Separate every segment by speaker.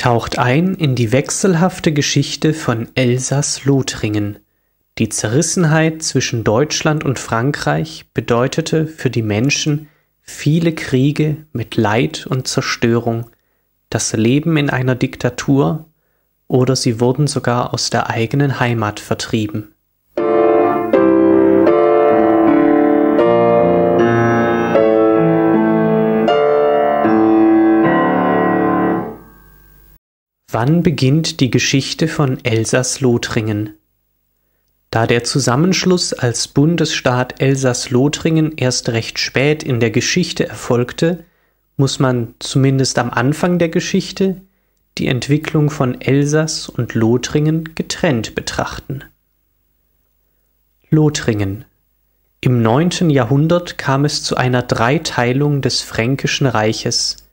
Speaker 1: taucht ein in die wechselhafte Geschichte von Elsass-Lothringen. Die Zerrissenheit zwischen Deutschland und Frankreich bedeutete für die Menschen viele Kriege mit Leid und Zerstörung, das Leben in einer Diktatur oder sie wurden sogar aus der eigenen Heimat vertrieben. Wann beginnt die Geschichte von Elsass-Lothringen? Da der Zusammenschluss als Bundesstaat Elsass-Lothringen erst recht spät in der Geschichte erfolgte, muss man zumindest am Anfang der Geschichte die Entwicklung von Elsass und Lothringen getrennt betrachten. Lothringen Im neunten Jahrhundert kam es zu einer Dreiteilung des Fränkischen Reiches,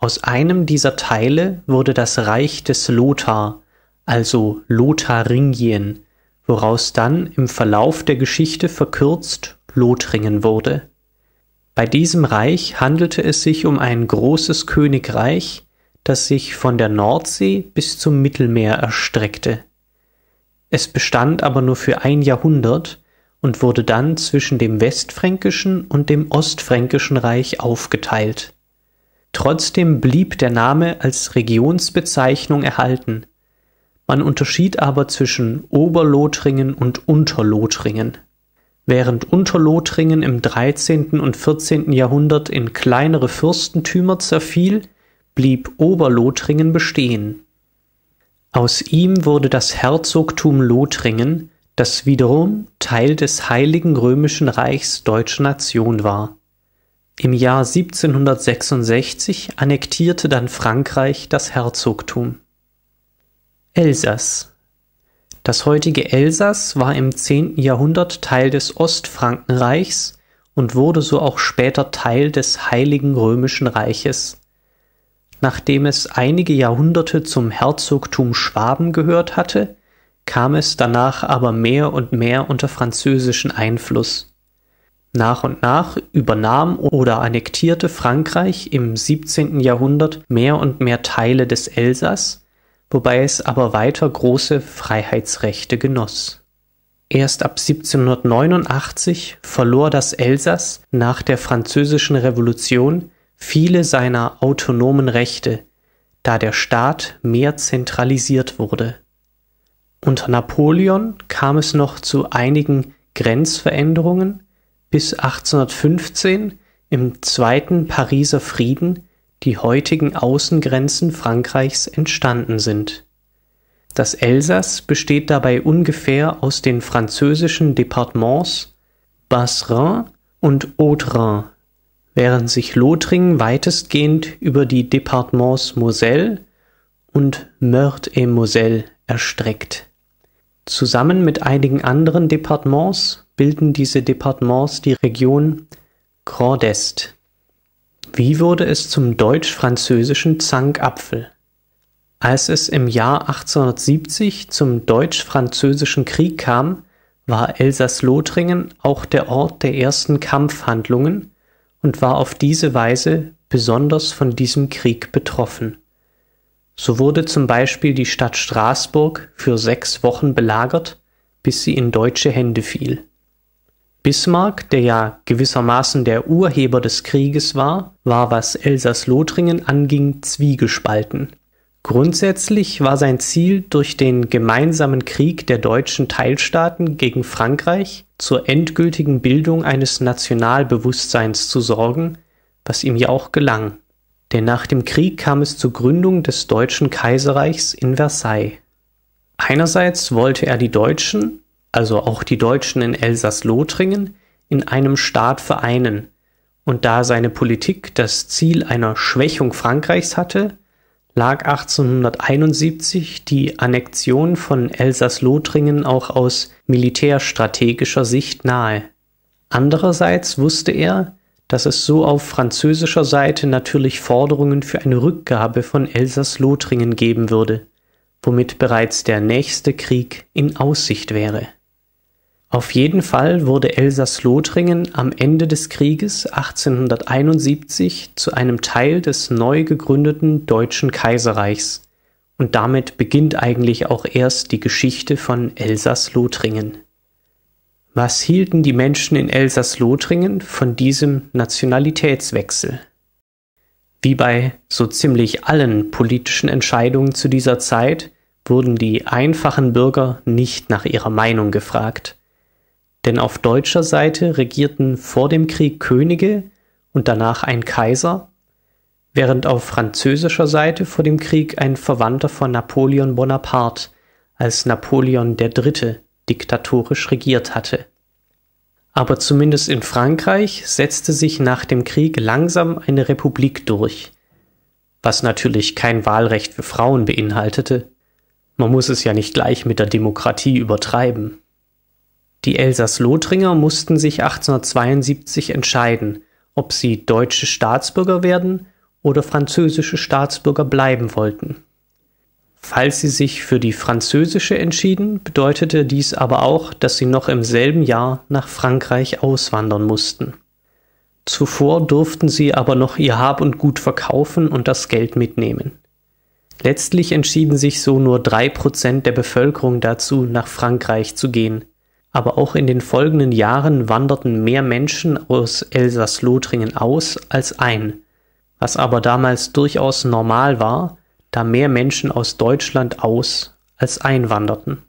Speaker 1: aus einem dieser Teile wurde das Reich des Lothar, also Lotharingien, woraus dann im Verlauf der Geschichte verkürzt Lothringen wurde. Bei diesem Reich handelte es sich um ein großes Königreich, das sich von der Nordsee bis zum Mittelmeer erstreckte. Es bestand aber nur für ein Jahrhundert und wurde dann zwischen dem Westfränkischen und dem Ostfränkischen Reich aufgeteilt. Trotzdem blieb der Name als Regionsbezeichnung erhalten. Man unterschied aber zwischen Oberlothringen und Unterlothringen. Während Unterlothringen im 13. und 14. Jahrhundert in kleinere Fürstentümer zerfiel, blieb Oberlothringen bestehen. Aus ihm wurde das Herzogtum Lothringen, das wiederum Teil des Heiligen Römischen Reichs deutscher Nation war im Jahr 1766 annektierte dann Frankreich das Herzogtum. Elsass Das heutige Elsass war im 10. Jahrhundert Teil des Ostfrankenreichs und wurde so auch später Teil des Heiligen Römischen Reiches. Nachdem es einige Jahrhunderte zum Herzogtum Schwaben gehört hatte, kam es danach aber mehr und mehr unter französischen Einfluss. Nach und nach übernahm oder annektierte Frankreich im 17. Jahrhundert mehr und mehr Teile des Elsass, wobei es aber weiter große Freiheitsrechte genoss. Erst ab 1789 verlor das Elsass nach der Französischen Revolution viele seiner autonomen Rechte, da der Staat mehr zentralisiert wurde. Unter Napoleon kam es noch zu einigen Grenzveränderungen, bis 1815 im Zweiten Pariser Frieden die heutigen Außengrenzen Frankreichs entstanden sind. Das Elsass besteht dabei ungefähr aus den französischen Departements Bas-Rhin und Haut-Rhin, während sich Lothringen weitestgehend über die Departements Moselle und Meurthe-et-Moselle erstreckt. Zusammen mit einigen anderen Departements bilden diese Departements die Region Grand Est. Wie wurde es zum deutsch-französischen Zankapfel? Als es im Jahr 1870 zum deutsch-französischen Krieg kam, war Elsass-Lothringen auch der Ort der ersten Kampfhandlungen und war auf diese Weise besonders von diesem Krieg betroffen. So wurde zum Beispiel die Stadt Straßburg für sechs Wochen belagert, bis sie in deutsche Hände fiel. Bismarck, der ja gewissermaßen der Urheber des Krieges war, war, was Elsass-Lothringen anging, zwiegespalten. Grundsätzlich war sein Ziel, durch den gemeinsamen Krieg der deutschen Teilstaaten gegen Frankreich zur endgültigen Bildung eines Nationalbewusstseins zu sorgen, was ihm ja auch gelang. Denn nach dem Krieg kam es zur Gründung des Deutschen Kaiserreichs in Versailles. Einerseits wollte er die Deutschen also auch die Deutschen in Elsass-Lothringen, in einem Staat vereinen, und da seine Politik das Ziel einer Schwächung Frankreichs hatte, lag 1871 die Annexion von Elsass-Lothringen auch aus militärstrategischer Sicht nahe. Andererseits wusste er, dass es so auf französischer Seite natürlich Forderungen für eine Rückgabe von Elsass-Lothringen geben würde, womit bereits der nächste Krieg in Aussicht wäre auf jeden Fall wurde Elsass-Lothringen am Ende des Krieges 1871 zu einem Teil des neu gegründeten Deutschen Kaiserreichs, und damit beginnt eigentlich auch erst die Geschichte von Elsass-Lothringen. Was hielten die Menschen in Elsass-Lothringen von diesem Nationalitätswechsel? Wie bei so ziemlich allen politischen Entscheidungen zu dieser Zeit wurden die einfachen Bürger nicht nach ihrer Meinung gefragt. Denn auf deutscher Seite regierten vor dem Krieg Könige und danach ein Kaiser, während auf französischer Seite vor dem Krieg ein Verwandter von Napoleon Bonaparte als Napoleon III. diktatorisch regiert hatte. Aber zumindest in Frankreich setzte sich nach dem Krieg langsam eine Republik durch, was natürlich kein Wahlrecht für Frauen beinhaltete. Man muss es ja nicht gleich mit der Demokratie übertreiben. Die Elsass-Lothringer mussten sich 1872 entscheiden, ob sie deutsche Staatsbürger werden oder französische Staatsbürger bleiben wollten. Falls sie sich für die französische entschieden, bedeutete dies aber auch, dass sie noch im selben Jahr nach Frankreich auswandern mussten. Zuvor durften sie aber noch ihr Hab und Gut verkaufen und das Geld mitnehmen. Letztlich entschieden sich so nur drei Prozent der Bevölkerung dazu, nach Frankreich zu gehen. Aber auch in den folgenden Jahren wanderten mehr Menschen aus Elsass-Lothringen aus als ein, was aber damals durchaus normal war, da mehr Menschen aus Deutschland aus als einwanderten.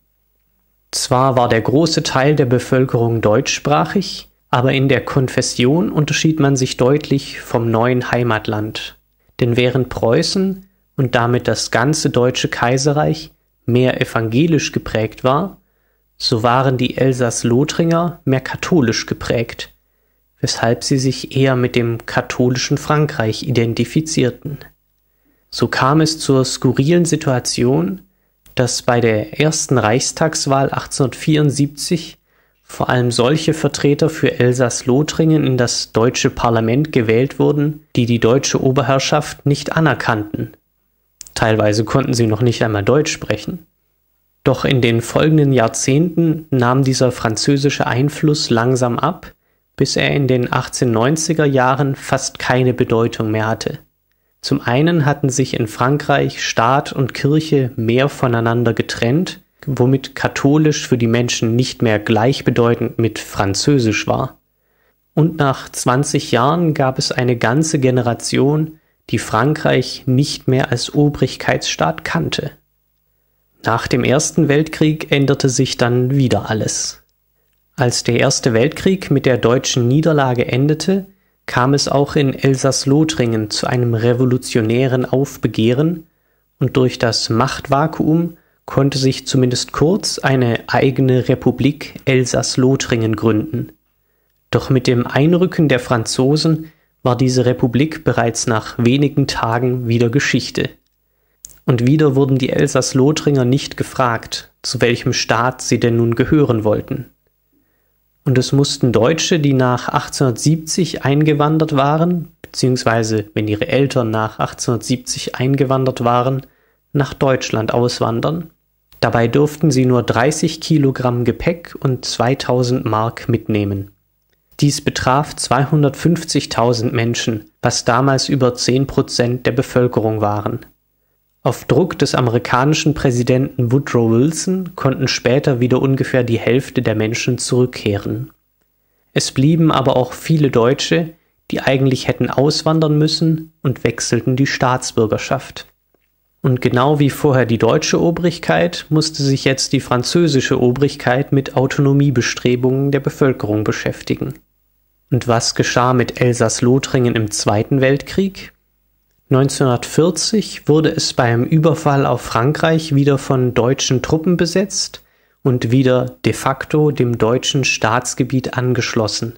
Speaker 1: Zwar war der große Teil der Bevölkerung deutschsprachig, aber in der Konfession unterschied man sich deutlich vom neuen Heimatland. Denn während Preußen und damit das ganze deutsche Kaiserreich mehr evangelisch geprägt war, so waren die Elsass-Lothringer mehr katholisch geprägt, weshalb sie sich eher mit dem katholischen Frankreich identifizierten. So kam es zur skurrilen Situation, dass bei der ersten Reichstagswahl 1874 vor allem solche Vertreter für Elsass-Lothringen in das deutsche Parlament gewählt wurden, die die deutsche Oberherrschaft nicht anerkannten Teilweise konnten sie noch nicht einmal Deutsch sprechen. Doch in den folgenden Jahrzehnten nahm dieser französische Einfluss langsam ab, bis er in den 1890er Jahren fast keine Bedeutung mehr hatte. Zum einen hatten sich in Frankreich Staat und Kirche mehr voneinander getrennt, womit katholisch für die Menschen nicht mehr gleichbedeutend mit Französisch war. Und nach 20 Jahren gab es eine ganze Generation, die Frankreich nicht mehr als Obrigkeitsstaat kannte. Nach dem Ersten Weltkrieg änderte sich dann wieder alles. Als der Erste Weltkrieg mit der deutschen Niederlage endete, kam es auch in Elsass-Lothringen zu einem revolutionären Aufbegehren und durch das Machtvakuum konnte sich zumindest kurz eine eigene Republik Elsass-Lothringen gründen. Doch mit dem Einrücken der Franzosen war diese Republik bereits nach wenigen Tagen wieder Geschichte. Und wieder wurden die Elsass-Lothringer nicht gefragt, zu welchem Staat sie denn nun gehören wollten. Und es mussten Deutsche, die nach 1870 eingewandert waren, beziehungsweise wenn ihre Eltern nach 1870 eingewandert waren, nach Deutschland auswandern. Dabei durften sie nur 30 Kilogramm Gepäck und 2000 Mark mitnehmen. Dies betraf 250.000 Menschen, was damals über 10 Prozent der Bevölkerung waren. Auf Druck des amerikanischen Präsidenten Woodrow Wilson konnten später wieder ungefähr die Hälfte der Menschen zurückkehren. Es blieben aber auch viele Deutsche, die eigentlich hätten auswandern müssen und wechselten die Staatsbürgerschaft. Und genau wie vorher die deutsche Obrigkeit musste sich jetzt die französische Obrigkeit mit Autonomiebestrebungen der Bevölkerung beschäftigen. Und was geschah mit Elsass-Lothringen im Zweiten Weltkrieg? 1940 wurde es beim Überfall auf Frankreich wieder von deutschen Truppen besetzt und wieder de facto dem deutschen Staatsgebiet angeschlossen.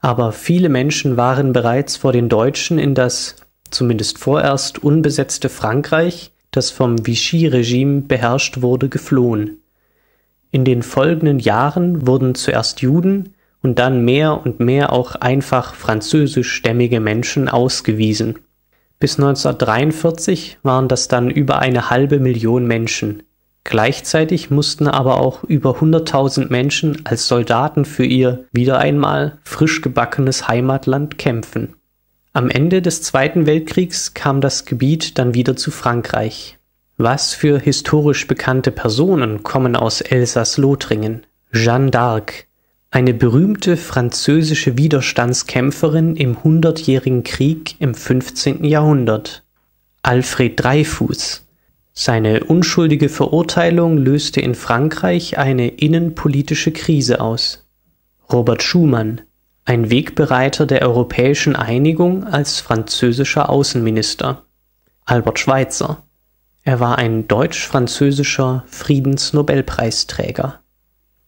Speaker 1: Aber viele Menschen waren bereits vor den Deutschen in das zumindest vorerst unbesetzte Frankreich, das vom Vichy-Regime beherrscht wurde, geflohen. In den folgenden Jahren wurden zuerst Juden, und dann mehr und mehr auch einfach französischstämmige Menschen ausgewiesen. Bis 1943 waren das dann über eine halbe Million Menschen. Gleichzeitig mussten aber auch über 100.000 Menschen als Soldaten für ihr wieder einmal frisch gebackenes Heimatland kämpfen. Am Ende des Zweiten Weltkriegs kam das Gebiet dann wieder zu Frankreich. Was für historisch bekannte Personen kommen aus Elsass-Lothringen? Jeanne d'Arc, eine berühmte französische Widerstandskämpferin im Hundertjährigen Krieg im 15. Jahrhundert. Alfred Dreyfus. Seine unschuldige Verurteilung löste in Frankreich eine innenpolitische Krise aus. Robert Schumann, ein Wegbereiter der europäischen Einigung als französischer Außenminister. Albert Schweitzer. Er war ein deutsch-französischer Friedensnobelpreisträger.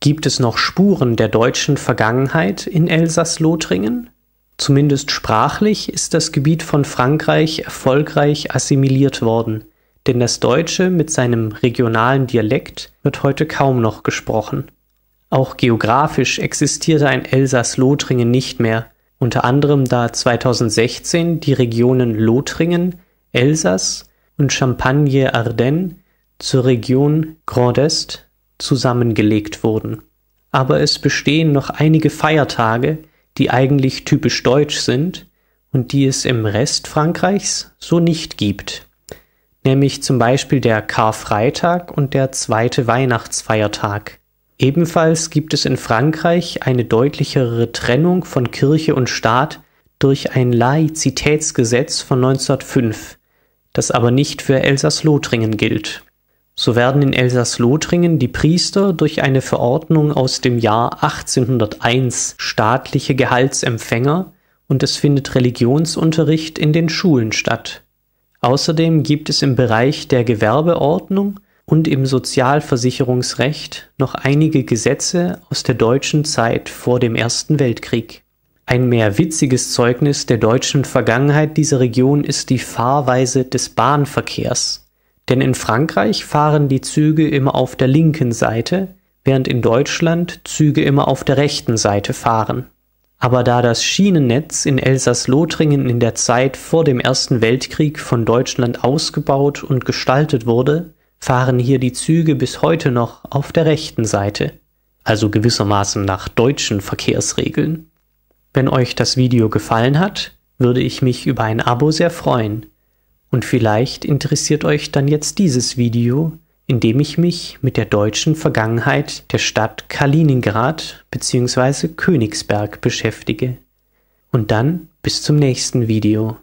Speaker 1: Gibt es noch Spuren der deutschen Vergangenheit in Elsass-Lothringen? Zumindest sprachlich ist das Gebiet von Frankreich erfolgreich assimiliert worden, denn das Deutsche mit seinem regionalen Dialekt wird heute kaum noch gesprochen. Auch geografisch existierte ein Elsass-Lothringen nicht mehr, unter anderem da 2016 die Regionen Lothringen, Elsass und Champagne-Ardenne zur Region Grand Est zusammengelegt wurden. Aber es bestehen noch einige Feiertage, die eigentlich typisch deutsch sind und die es im Rest Frankreichs so nicht gibt, nämlich zum Beispiel der Karfreitag und der zweite Weihnachtsfeiertag. Ebenfalls gibt es in Frankreich eine deutlichere Trennung von Kirche und Staat durch ein Laizitätsgesetz von 1905, das aber nicht für Elsass-Lothringen gilt. So werden in Elsass-Lothringen die Priester durch eine Verordnung aus dem Jahr 1801 staatliche Gehaltsempfänger und es findet Religionsunterricht in den Schulen statt. Außerdem gibt es im Bereich der Gewerbeordnung und im Sozialversicherungsrecht noch einige Gesetze aus der deutschen Zeit vor dem Ersten Weltkrieg. Ein mehr witziges Zeugnis der deutschen Vergangenheit dieser Region ist die Fahrweise des Bahnverkehrs. Denn in Frankreich fahren die Züge immer auf der linken Seite, während in Deutschland Züge immer auf der rechten Seite fahren. Aber da das Schienennetz in Elsass-Lothringen in der Zeit vor dem Ersten Weltkrieg von Deutschland ausgebaut und gestaltet wurde, fahren hier die Züge bis heute noch auf der rechten Seite, also gewissermaßen nach deutschen Verkehrsregeln. Wenn euch das Video gefallen hat, würde ich mich über ein Abo sehr freuen. Und vielleicht interessiert euch dann jetzt dieses Video, in dem ich mich mit der deutschen Vergangenheit der Stadt Kaliningrad bzw. Königsberg beschäftige. Und dann bis zum nächsten Video.